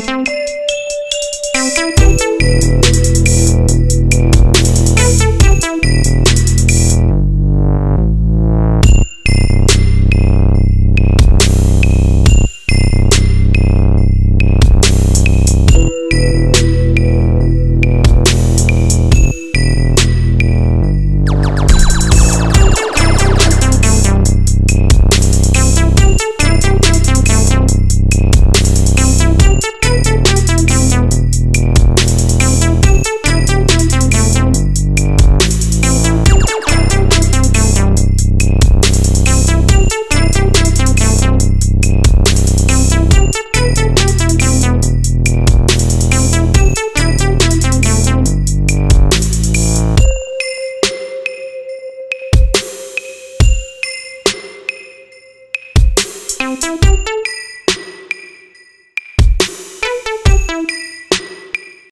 Thank you. Música